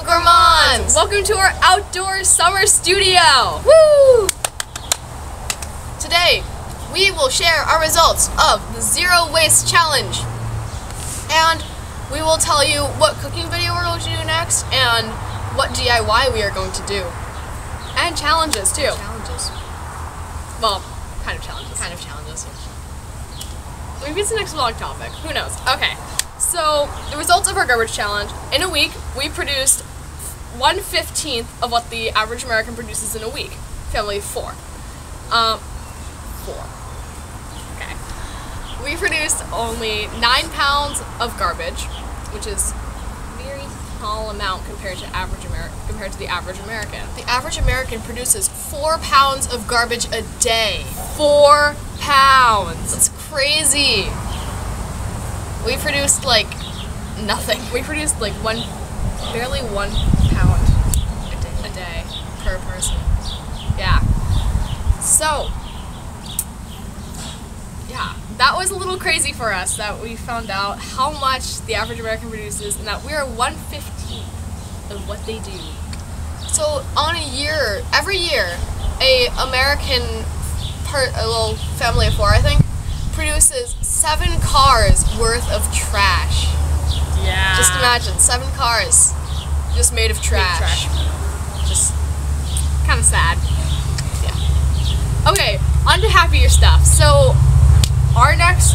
Gourmands! Welcome to our outdoor summer studio! Woo! Today, we will share our results of the Zero Waste Challenge. And we will tell you what cooking video we're going to do next and what DIY we are going to do. And challenges too. Challenges. Well, kind of challenges. Kind of challenges. Maybe it's the next vlog topic. Who knows? Okay. So, the results of our garbage challenge. In a week, we produced 1 15th of what the average American produces in a week. Family of four. Um, four. Okay. We produced only 9 pounds of garbage, which is a very small amount compared to average Ameri- compared to the average American. The average American produces four pounds of garbage a day. Four pounds. That's crazy. We produced like nothing We produced like one, barely one pound a day, a day. per person. Yeah. So, yeah, that was a little crazy for us that we found out how much the average American produces and that we are 115th of what they do. So on a year, every year, a American part, a little family of four, I think, produces seven cars worth of trash. Yeah. Just imagine seven cars, just made of trash. trash. Just kind of sad. Yeah. Okay, on to happier stuff. So, our next,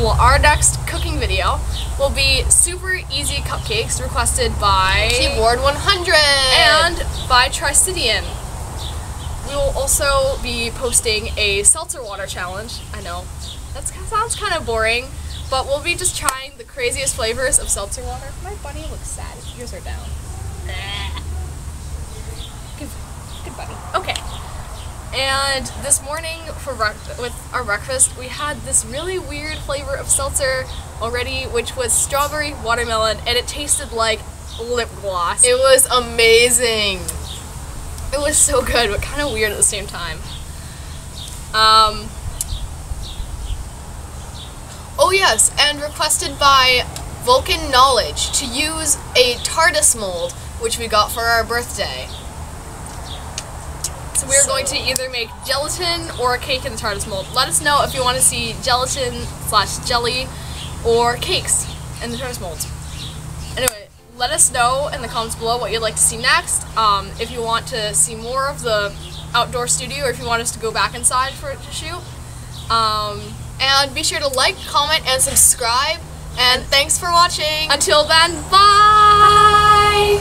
well, our next cooking video will be super easy cupcakes requested by Keyboard 100. and by Tricidian. We will also be posting a seltzer water challenge. I know that sounds kind of boring, but we'll be just trying the craziest flavors of seltzer water. My bunny looks sad. His ears are down. Good, good bunny. Okay. And this morning for with our breakfast, we had this really weird flavor of seltzer already, which was strawberry watermelon, and it tasted like lip gloss. it was amazing. It was so good, but kind of weird at the same time. Um, yes, and requested by Vulcan Knowledge to use a TARDIS mold, which we got for our birthday. so we're So- going to either make gelatin or a cake in the TARDIS mold. Let us know if you want to see gelatin slash jelly or cakes in the TARDIS mold. Anyway, let us know in the comments below what you'd like to see next. Um, if you want to see more of the outdoor studio or if you want us to go back inside for it to shoot. Um, and be sure to like, comment, and subscribe. And thanks for watching. Until then, bye!